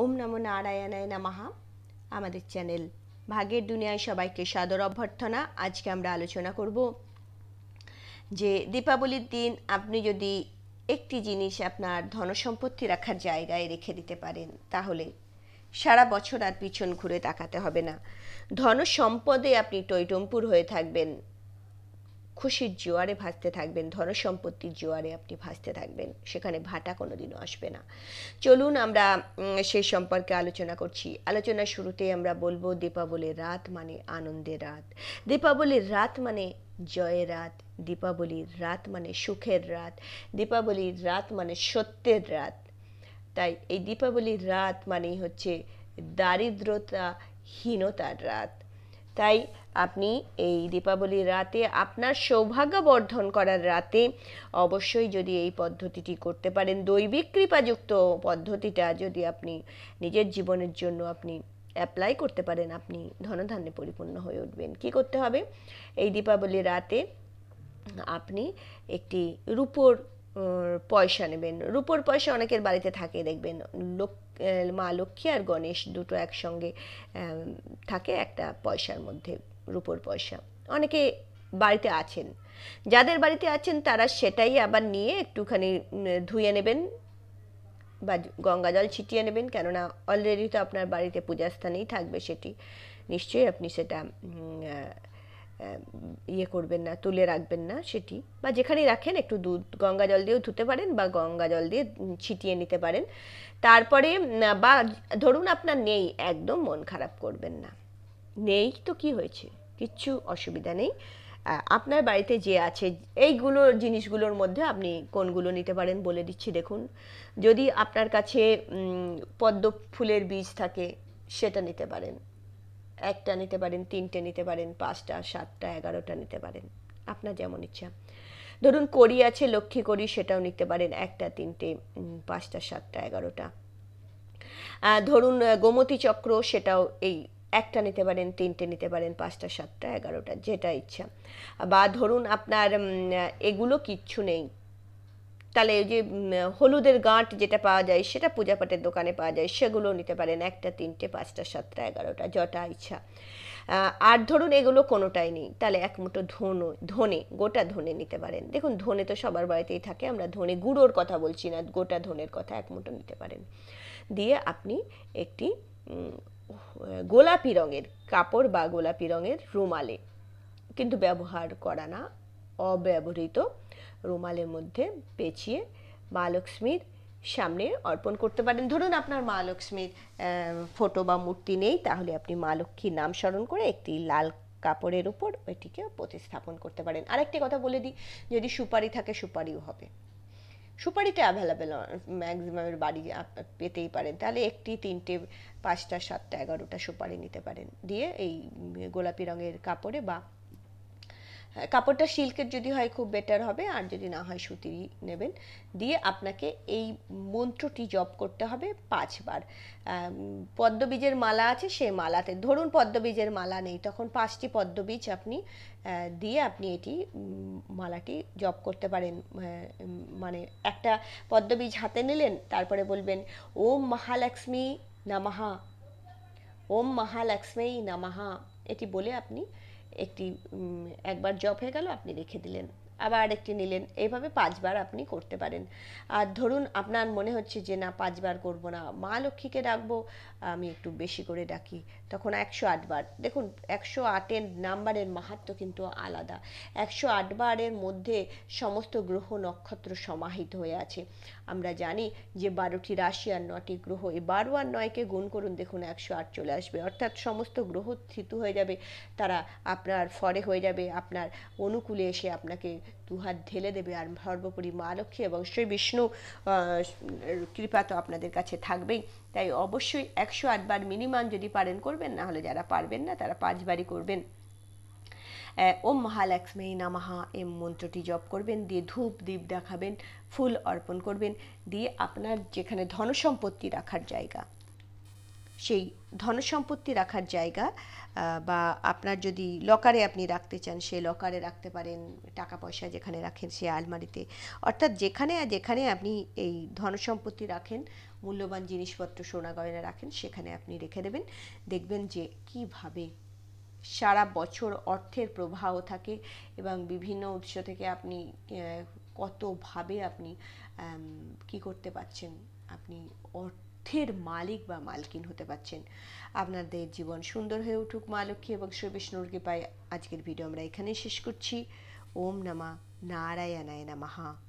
ওম নমো নারায়ণায় নামাহা আমাদের চ্যানেল ভাগের দুনিয়ায় সবাইকে সাদর অভ্যর্থনা। আজকে আমরা আলোচনা করব যে দীপাবলির দিন আপনি যদি একটি জিনিস আপনার ধনসম্পত্তি রাখার জায়গায় রেখে দিতে পারেন, তাহলে সারা বছর আর পিছন ঘুরে তাকাতে হবে না। ধন সম্পদে আপনি টৈটম্পুর হয়ে থাকবেন। খুশির জোয়ারে ভাসতে থাকবেন ধন সম্পত্তির জোয়ারে আপনি ভাসতে থাকবেন, সেখানে ভাটা কোনোদিনও আসবে না। চলুন আমরা সেই সম্পর্কে আলোচনা করছি। আলোচনার শুরুতেই আমরা বলব, দীপাবলির রাত মানে আনন্দের রাত। দীপাবলির রাত মানে জয়ের রাত, দীপাবলির রাত মানে সুখের রাত, দীপাবলির রাত মানে সত্যের রাত। তাই এই দীপাবলির রাত মানেই হচ্ছে দারিদ্রতা, হীনতার রাত। তাই আপনি এই দীপাবলির রাতে আপনার সৌভাগ্য বর্ধন করার রাতে অবশ্যই যদি এই পদ্ধতিটি করতে পারেন, দৈবিক কৃপাযুক্ত পদ্ধতিটা যদি আপনি নিজের জীবনের জন্য আপনি অ্যাপ্লাই করতে পারেন, আপনি ধনধান্যে পরিপূর্ণ হয়ে উঠবেন। কি করতে হবে? এই দীপাবলির রাতে আপনি একটি রূপোর পয়সা নেবেন। রূপোর পয়সা অনেকের বাড়িতে থাকে, দেখবেন। লোক, মা লক্ষ্মী আর গণেশ দুটো একসঙ্গে থাকে একটা পয়সার মধ্যে। রূপোর পয়সা। অনেকে বাড়িতে আছেন। যাদের বাড়িতে আছেন, তারা সেটাই আবার নিয়ে একটুখানি ধুয়ে নেবেন বা গঙ্গা জল ছিটিয়ে নেবেন। কেননা অলরেডি তো আপনার বাড়িতে পূজাস্থানেই থাকবে সেটি। নিশ্চয়ই আপনি সেটা ইয়ে করবেন না, তুলে রাখবেন না সেটি। বা যেখানেই রাখেন, একটু দুধ, গঙ্গা জল দিয়েও ধুতে পারেন বা গঙ্গা জল দিয়ে ছিটিয়ে নিতে পারেন। তারপরে বা ধরুন আপনার নেই, একদম মন খারাপ করবেন না। নেই তো কি হয়েছে? কিচ্ছু অসুবিধা নেই। আপনার বাড়িতে যে আছে, এইগুলো জিনিসগুলোর মধ্যে আপনি কোনগুলো নিতে পারেন বলে দিচ্ছি, দেখুন। যদি আপনার কাছে পদ্ম ফুলের বীজ থাকে, সেটা নিতে পারেন। একটা নিতে পারেন, তিনটে নিতে পারেন, পাঁচটা, সাতটা, এগারোটা নিতে পারেন। আপনার যেমন ইচ্ছা। ধরুন কড়ি আছে, লক্ষ্মী কড়ি, সেটাও নিতে পারেন। একটা, তিনটে পাঁচটা, সাতটা, এগারোটা। ধরুন গোমতী চক্র, সেটাও এই একটা নিতে পারেন, তিনটে নিতে পারেন, পাঁচটা, সাতটা, এগারোটা, যেটা ইচ্ছা। বা ধরুন আপনার এগুলো কিচ্ছু নেই। তাহলে ওই যে হলুদের গাঁট যেটা পাওয়া যায়, সেটা পূজা পাঠের দোকানে পাওয়া যায়, সেগুলো নিতে পারেন, একটা, তিনটে, পাঁচটা, সাতটা, এগারোটা, যটা ইচ্ছা। আর ধরুন এগুলো কোনোটাই নেই, তাহলে এক মুঠো ধনো, ধনে, গোটা ধনে নিতে পারেন। দেখুন, ধনে তো সবার বাড়িতেই থাকে, আমরা ধনে গুঁড়োর কথা বলছি না, গোটা ধনের কথা এক মুঠো নিতে পারেন। দিয়ে আপনি একটি গোলাপি রঙের কাপড় বা গোলাপি রঙের রুমালে। কিন্তু ব্যবহার করা না, অব্যবহৃত রুমালের মধ্যে পেঁচিয়ে মা লক্ষ্মীর সামনে অর্পণ করতে পারেন। ধরুন আপনার মা লক্ষ্মীর ফটো বা মূর্তি নেই, তাহলে আপনি মা লক্ষ্মীর নাম স্মরণ করে একটি লাল কাপড়ের উপর এটিকে প্রতিস্থাপন করতে পারেন। আরেকটি কথা বলে দিই, যদি সুপারি থাকে সুপারিও হবে। সুপারিটা অ্যাভেলেবেল ম্যাক্সিমামের বাড়ি পেতেই পারেন। তাহলে একটি, তিনটে, পাঁচটা, সাতটা, এগারোটা সুপারি নিতে পারেন। দিয়ে এই গোলাপি রঙের কাপড়ে বা কাপড়টা সিল্কের যদি হয় খুব বেটার হবে, আর যদি না হয় সুতিরই নেবেন। দিয়ে আপনাকে এই মন্ত্রটি জপ করতে হবে পাঁচবার। পদ্মবীজের মালা আছে সেই মালাতে, ধরুন পদ্মবীজের মালা নেই, তখন পাঁচটি পদ্মবীজ আপনি দিয়ে আপনি এটি মালাটি জপ করতে পারেন মানে একটা পদ্মবীজ হাতে নিলেন, তারপরে বলবেন, ওম মহালক্ষ্মী নমঃ। ওম মহালক্ষ্মী নমঃ। এটি বলে আপনি একটি একবার জব হয়ে গেল আপনি রেখে দিলেন। আবার একটি নিলেন। এইভাবে পাঁচবার আপনি করতে পারেন। আর ধরুন আপনার মনে হচ্ছে যে, না, পাঁচবার করব না। মা লক্ষ্মীকে ডাকবো, আমি একটু বেশি করে ডাকি। তখন একশো আটবার দেখুন, একশো আটের নাম্বারের মাহাত্ম্য কিন্তু আলাদা। একশো আটবারের মধ্যে সমস্ত গ্রহ নক্ষত্র সমাহিত হয়ে আছে। আমরা জানি যে, বারোটি রাশি আর নটি গ্রহ। এই বারো আর নয়কে গুণ করুন, দেখুন একশো আট চলে আসবে। অর্থাৎ সমস্ত গ্রহ স্থিত হয়ে যাবে। তারা আপনার ফরে হয়ে যাবে। আপনার অনুকূলে এসে আপনাকে দুহাত ঢেলে দেবে আর সর্বোপরি মা লক্ষ্মী এবং শ্রী বিষ্ণু কৃপা তো আপনাদের কাছে থাকবেই। তাই অবশ্যই একশো আটবার মিনিমাম যদি পারেন করবেন, না হলে যারা পারবেন না, তারা পাঁচবারই করবেন। ওম মহালক্ষ্মী নামাহা এম মন্ত্রটি জপ করবেন, দিয়ে ধূপ দীপ দেখাবেন, ফুল অর্পণ করবেন, দিয়ে আপনার যেখানে ধনসম্পত্তি রাখার জায়গা সেই ধনসম্পত্তি রাখার জায়গা বা আপনার যদি লকারে আপনি রাখতে চান সে লকারে রাখতে পারেন টাকা পয়সা যেখানে রাখেন সে আলমারিতে। অর্থাৎ যেখানে যেখানে আপনি এই ধনসম্পত্তি রাখেন, মূল্যবান জিনিসপত্র সোনা গয়না রাখেন, সেখানে আপনি রেখে দেবেন। দেখবেন যে কীভাবে সারা বছর অর্থের প্রবাহ থাকে এবং বিভিন্ন উৎস থেকে আপনি কতভাবে আপনি কি করতে পারছেন, আপনি অর্থের মালিক বা মালকিন হতে পারছেন। আপনাদের জীবন সুন্দর হয়ে উঠুক মা লক্ষ্মী এবং শ্রী বিষ্ণুর কৃপায়। আজকের ভিডিও আমরা এখানেই শেষ করছি। ওম নমা নারায়ণায় নমঃ।